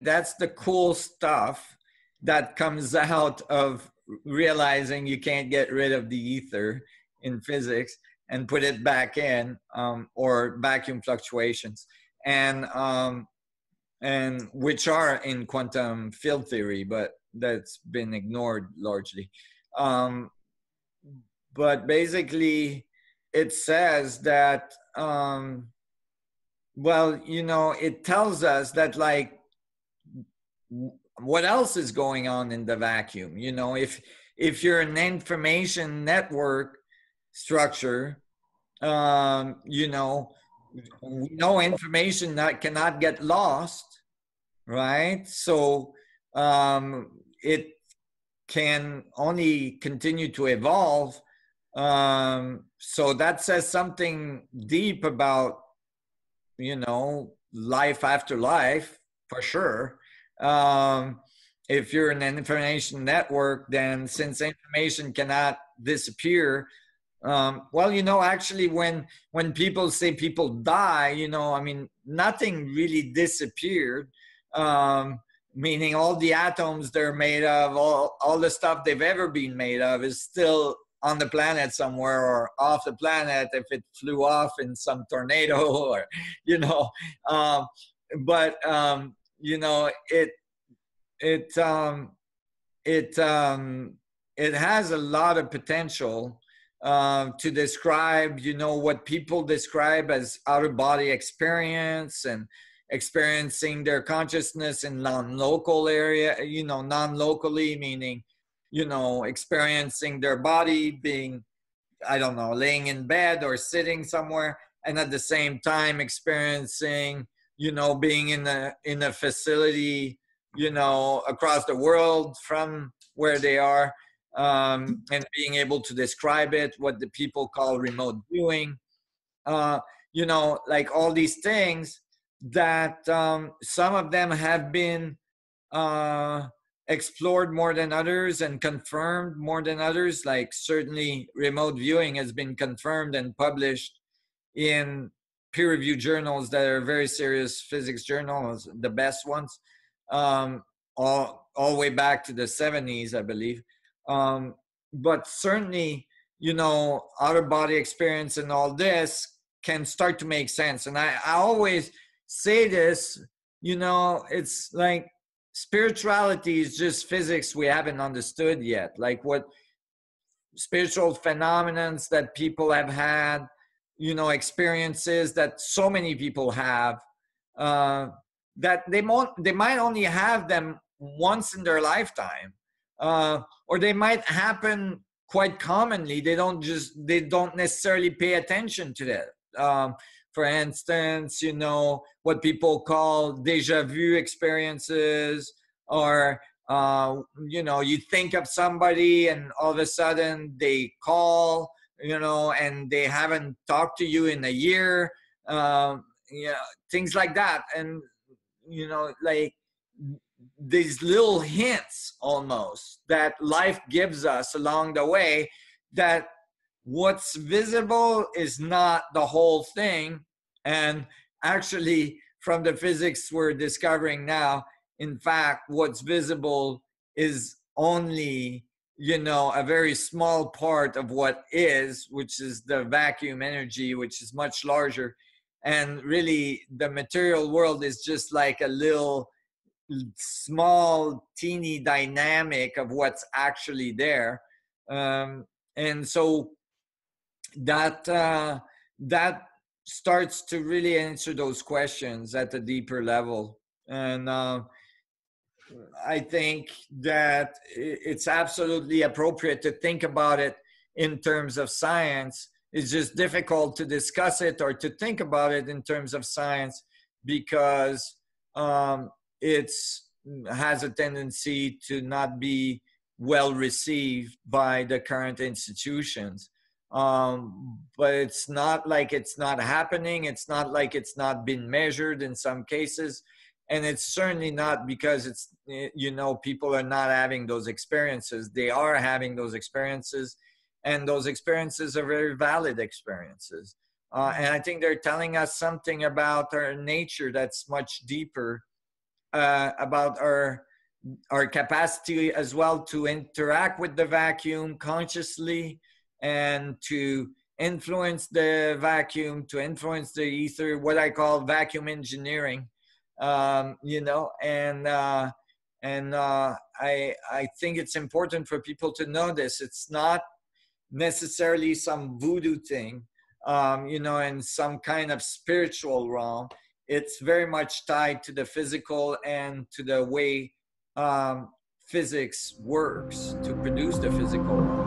that's the cool stuff that comes out of realizing you can't get rid of the ether in physics and put it back in um, or vacuum fluctuations. And um, and which are in quantum field theory but that's been ignored largely. Um, but basically it says that um, well you know it tells us that like what else is going on in the vacuum? You know if if you're an information network structure um you know know information that cannot get lost right? So um it can only continue to evolve um so that says something deep about you know life after life for sure um, if you're in an information network, then since information cannot disappear, um, well, you know, actually, when when people say people die, you know, I mean, nothing really disappeared. Um, meaning all the atoms they're made of, all all the stuff they've ever been made of, is still on the planet somewhere or off the planet if it flew off in some tornado or you know um, but um, you know it it um it um it has a lot of potential uh, to describe you know what people describe as out of body experience and experiencing their consciousness in non-local area you know non-locally meaning you know experiencing their body being i don't know laying in bed or sitting somewhere and at the same time experiencing you know being in a in a facility you know across the world from where they are um, and being able to describe it what the people call remote viewing uh, you know like all these things that um, some of them have been uh, explored more than others and confirmed more than others. Like certainly remote viewing has been confirmed and published in peer reviewed journals that are very serious physics journals, the best ones, um, all, all the way back to the 70s, I believe. Um, but certainly, you know, out of body experience and all this can start to make sense. And I, I always say this, you know, it's like spirituality is just physics we haven't understood yet. Like what spiritual phenomenons that people have had you know experiences that so many people have uh, that they might they might only have them once in their lifetime uh, or they might happen quite commonly. They don't just they don't necessarily pay attention to that. Um, for instance you know what people call deja vu experiences or uh, you know you think of somebody and all of a sudden they call you know, and they haven't talked to you in a year, um, you know, things like that. And, you know, like these little hints almost that life gives us along the way that what's visible is not the whole thing. And actually, from the physics we're discovering now, in fact, what's visible is only you know a very small part of what is which is the vacuum energy which is much larger. And really the material world is just like a little small teeny dynamic of what's actually there. Um, and so that uh, that starts to really answer those questions at a deeper level. And uh, I think that it's absolutely appropriate to think about it in terms of science. It's just difficult to discuss it or to think about it in terms of science because um, it's has a tendency to not be well received by the current institutions. Um, but it's not like it's not happening. It's not like it's not been measured in some cases and it's certainly not because it's eh, you know people are not having those experiences they are having those experiences and those experiences are very valid experiences uh, and i think they're telling us something about our nature that's much deeper uh, about our our capacity as well to interact with the vacuum consciously and to influence the vacuum, to influence the ether, what I call vacuum engineering. Um, you know, and uh, and uh, I I think it's important for people to know this. It's not necessarily some voodoo thing, um, you know, in some kind of spiritual realm. It's very much tied to the physical and to the way um, physics works to produce the physical.